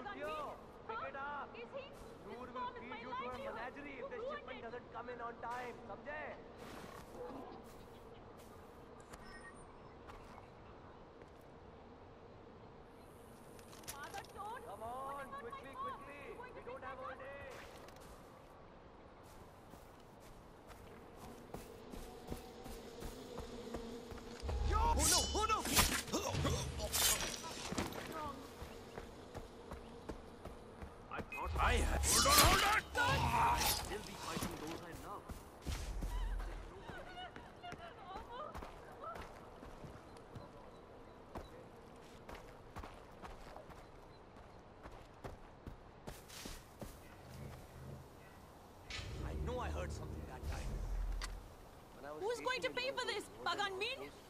Leo, pick it up. Is he? Noor will feed you to a menagerie if the shipment doesn't come in on time. समझे? I had. Hold on, hold on! they'll be fighting those I know I heard something that time. Who's going to pay for this? Pagan Min? those